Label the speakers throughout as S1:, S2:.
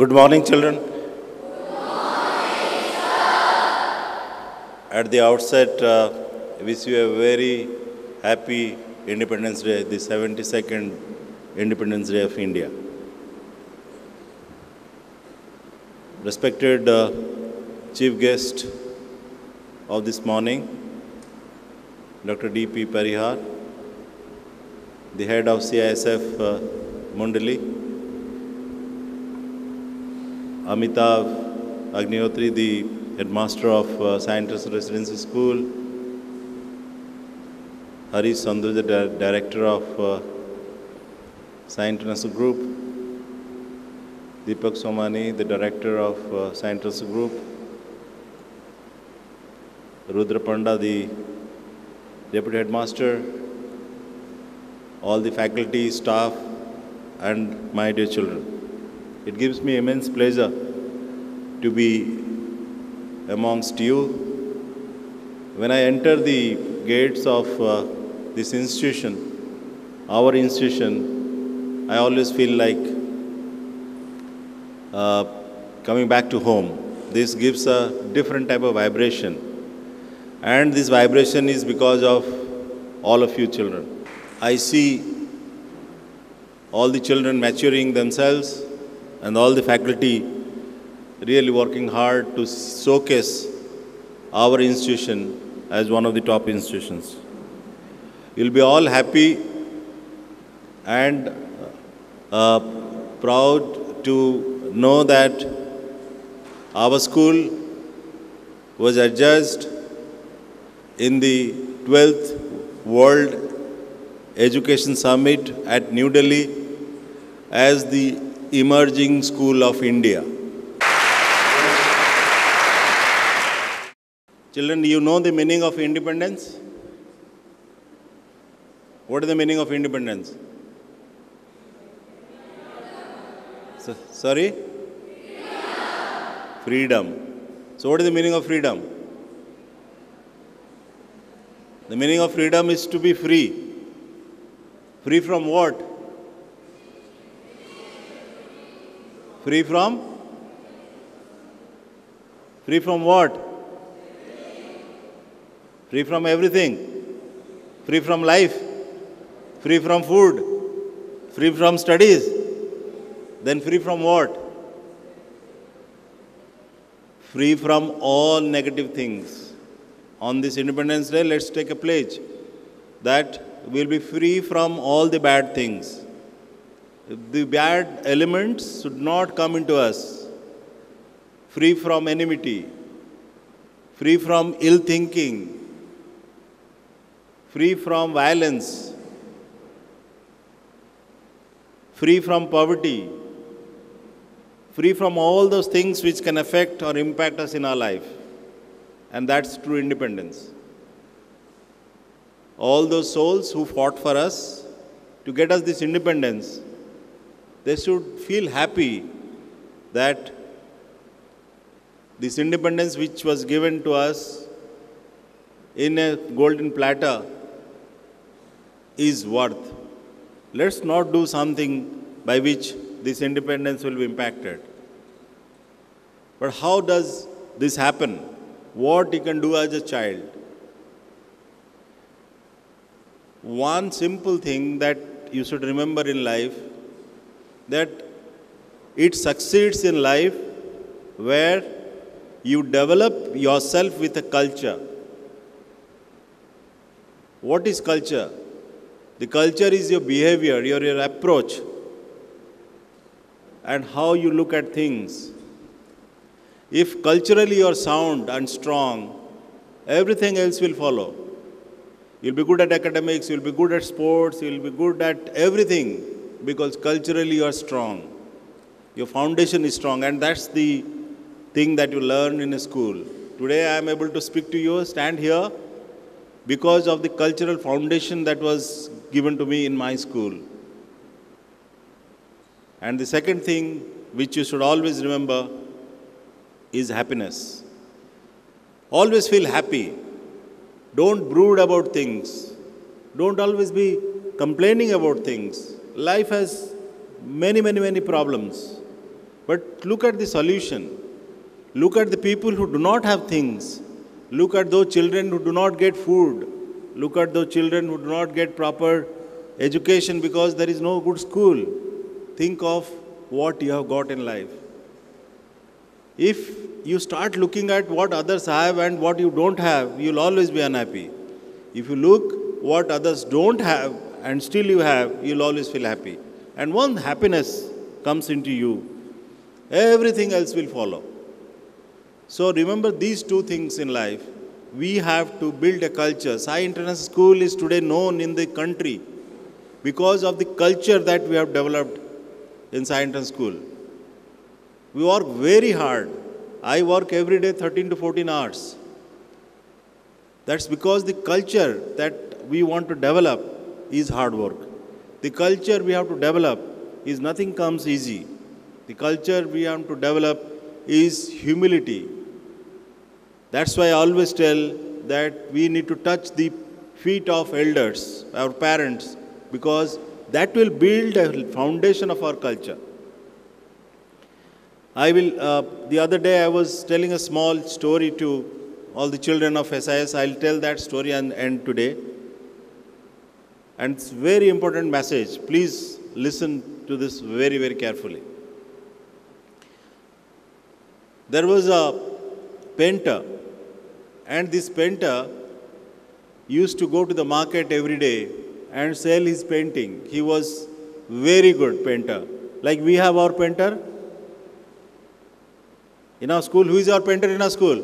S1: Good morning, children. At the outset, uh, wish you a very happy Independence Day, the 72nd Independence Day of India. Respected uh, chief guest of this morning, Dr. D.P. Parihar, the head of CISF uh, Mundali, Amitav Agnihotri, the headmaster of uh, Scientist Residency School, Harish Sandhu, the di- director of uh, International Group, Deepak Somani, the director of uh, International Group, Rudra Panda, the deputy headmaster, all the faculty, staff, and my dear children. It gives me immense pleasure to be amongst you. When I enter the gates of uh, this institution, our institution, I always feel like uh, coming back to home. This gives a different type of vibration. And this vibration is because of all of you children. I see all the children maturing themselves and all the faculty really working hard to showcase our institution as one of the top institutions. You'll be all happy and uh, proud to know that our school was adjudged in the 12th World Education Summit at New Delhi as the emerging school of India. Children, you know the meaning of independence? What is the meaning of independence? So- sorry? Freedom. So, what is the meaning of freedom? The meaning of freedom is to be free. Free from what? Free from? Free from what? Free from everything. Free from life. Free from food. Free from studies. Then free from what? Free from all negative things. On this Independence Day, let's take a pledge that we'll be free from all the bad things. The bad elements should not come into us. Free from enmity, free from ill thinking, free from violence, free from poverty, free from all those things which can affect or impact us in our life. And that's true independence. All those souls who fought for us to get us this independence, they should feel happy that this independence which was given to us in a golden platter is worth. Let's not do something by which this independence will be impacted. But how does this happen? What you can do as a child? One simple thing that you should remember in life that it succeeds in life where you develop yourself with a culture. What is culture? The culture is your behavior, your, your approach, and how you look at things. If culturally you are sound and strong, everything else will follow. You'll be good at academics, you'll be good at sports, you'll be good at everything because culturally you are strong. Your foundation is strong, and that's the thing that you learn in a school. Today I am able to speak to you, stand here, because of the cultural foundation that was given to me in my school. And the second thing which you should always remember is happiness. Always feel happy. Don't brood about things. Don't always be complaining about things. Life has many, many, many problems. But look at the solution. Look at the people who do not have things. Look at those children who do not get food. Look at those children who do not get proper education because there is no good school. Think of what you have got in life. If you start looking at what others have and what you don't have, you'll always be unhappy. If you look what others don't have and still you have, you'll always feel happy. And once happiness comes into you, everything else will follow. So remember these two things in life. We have to build a culture. Sai International School is today known in the country because of the culture that we have developed in Sai International School. We work very hard. I work every day 13 to 14 hours. That's because the culture that we want to develop is hard work. The culture we have to develop is nothing comes easy. The culture we have to develop is humility. That's why I always tell that we need to touch the feet of elders, our parents, because that will build a foundation of our culture. I will, uh, the other day I was telling a small story to all the children of SIS. I'll tell that story and end today. And it's very important message. Please listen to this very, very carefully. There was a painter, and this painter used to go to the market every day and sell his painting. He was very good painter. Like we have our painter. In our school, who is our painter in our school?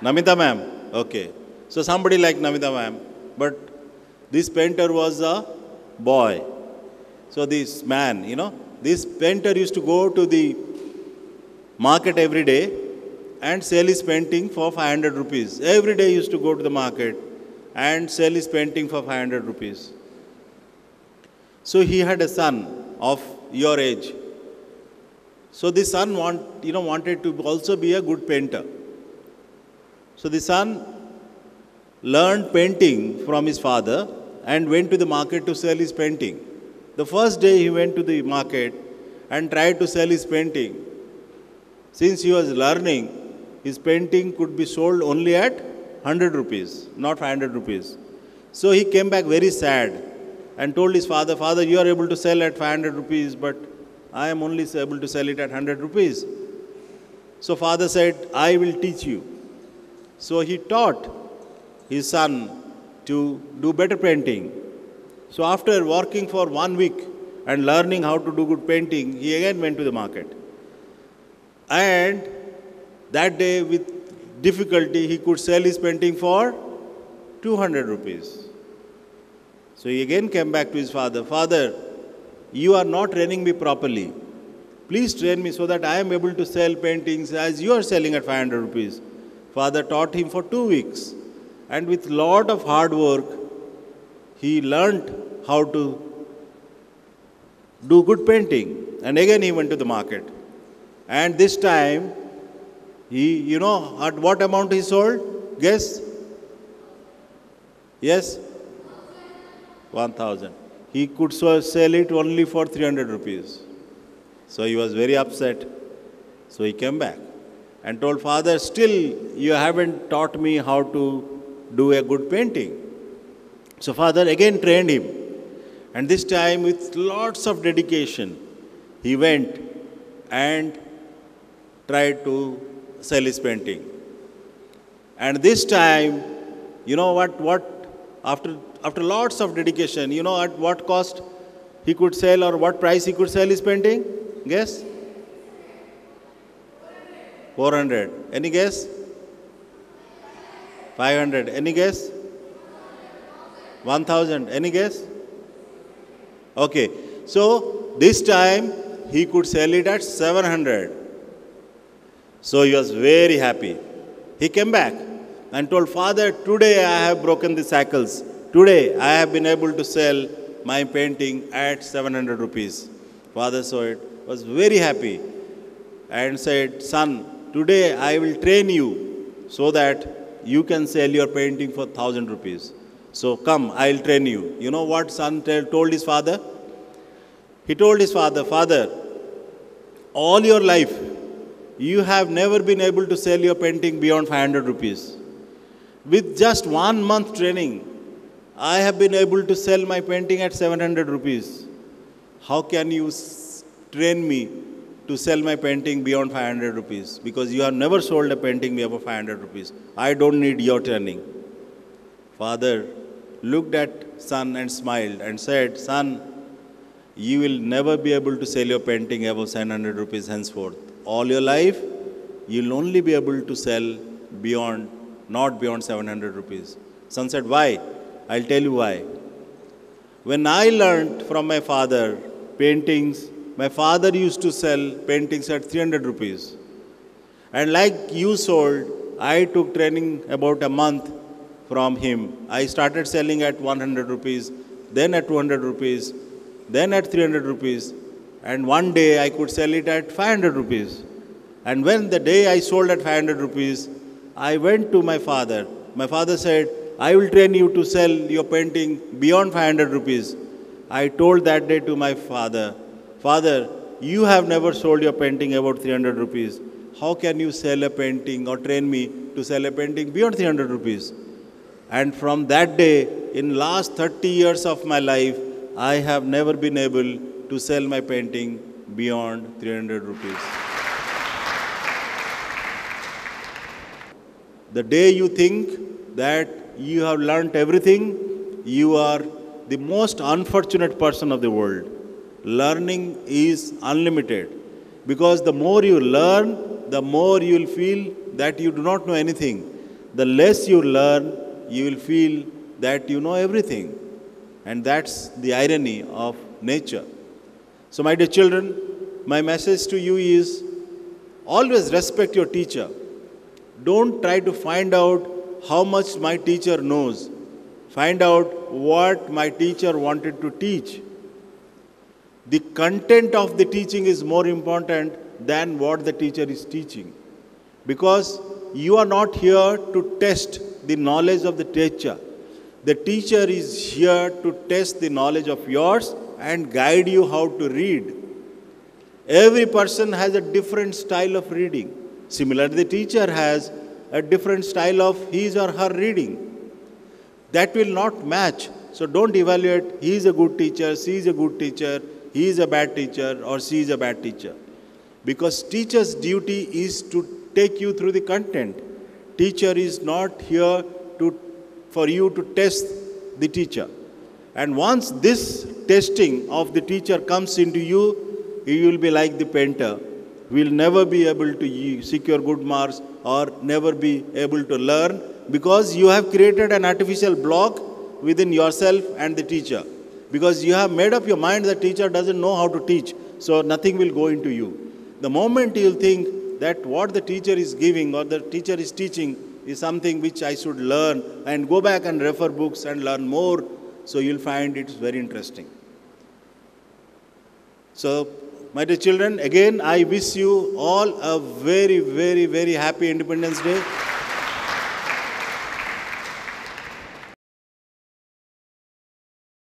S1: Namita ma'am. Okay. So somebody like Namita ma'am. But this painter was a boy. So this man, you know, this painter used to go to the market every day and sell his painting for 500 rupees. Every day he used to go to the market and sell his painting for 500 rupees. So he had a son of your age. So the son want, you know, wanted to also be a good painter. So the son learned painting from his father and went to the market to sell his painting. The first day he went to the market and tried to sell his painting. Since he was learning, his painting could be sold only at 100 rupees, not 500 rupees. So he came back very sad and told his father, Father, you are able to sell at 500 rupees, but I am only able to sell it at 100 rupees. So father said, I will teach you. So he taught his son to do better painting. So after working for one week and learning how to do good painting, he again went to the market. And that day, with difficulty, he could sell his painting for 200 rupees. So he again came back to his father Father, you are not training me properly. Please train me so that I am able to sell paintings as you are selling at 500 rupees. Father taught him for two weeks. And with lot of hard work, he learnt how to do good painting. And again he went to the market. And this time, he, you know, at what amount he sold? Guess? Yes? 1000. He could sell it only for 300 rupees. So he was very upset. So he came back and told, Father, still you haven't taught me how to do a good painting. So, Father again trained him. And this time, with lots of dedication, he went and tried to sell his painting. And this time, you know what, what after, after lots of dedication, you know at what cost he could sell or what price he could sell his painting? Guess? 400. Any guess? 500. Any guess? 1000. Any guess? Okay. So this time he could sell it at 700. So he was very happy. He came back and told, Father, today I have broken the cycles. Today I have been able to sell my painting at 700 rupees. Father saw it, was very happy and said, Son, Today I will train you so that you can sell your painting for 1000 rupees. So come, I'll train you. You know what son told his father? He told his father, Father, all your life, you have never been able to sell your painting beyond 500 rupees. With just one month training, I have been able to sell my painting at 700 rupees. How can you train me to sell my painting beyond 500 rupees? Because you have never sold a painting beyond 500 rupees. I don't need your training. Father looked at son and smiled and said, Son, you will never be able to sell your painting above 700 rupees henceforth. All your life, you'll only be able to sell beyond, not beyond 700 rupees. Son said, Why? I'll tell you why. When I learned from my father paintings, my father used to sell paintings at 300 rupees. And like you sold, I took training about a month from him. I started selling at 100 rupees, then at 200 rupees, then at 300 rupees, and one day I could sell it at 500 rupees. And when the day I sold at 500 rupees, I went to my father. My father said, I will train you to sell your painting beyond 500 rupees. I told that day to my father, Father, you have never sold your painting about 300 rupees. How can you sell a painting or train me to sell a painting beyond 300 rupees? And from that day, in last 30 years of my life, I have never been able to sell my painting beyond 300 rupees. The day you think that you have learnt everything, you are the most unfortunate person of the world. Learning is unlimited because the more you learn, the more you will feel that you do not know anything. The less you learn, you will feel that you know everything. And that's the irony of nature. So, my dear children, my message to you is always respect your teacher. Don't try to find out how much my teacher knows. Find out what my teacher wanted to teach. The content of the teaching is more important than what the teacher is teaching. Because you are not here to test the knowledge of the teacher. The teacher is here to test the knowledge of yours and guide you how to read. Every person has a different style of reading. Similarly, the teacher has a different style of his or her reading. That will not match. So don't evaluate he is a good teacher, she is a good teacher, he is a bad teacher, or she is a bad teacher. Because teacher's duty is to take you through the content. Teacher is not here to, for you to test the teacher. And once this testing of the teacher comes into you, you will be like the painter. Will never be able to secure good marks or never be able to learn because you have created an artificial block within yourself and the teacher. Because you have made up your mind the teacher doesn't know how to teach, so nothing will go into you. The moment you'll think that what the teacher is giving or the teacher is teaching is something which I should learn and go back and refer books and learn more. So you'll find it's very interesting. So, my dear children, again, I wish you all a very, very, very happy Independence Day.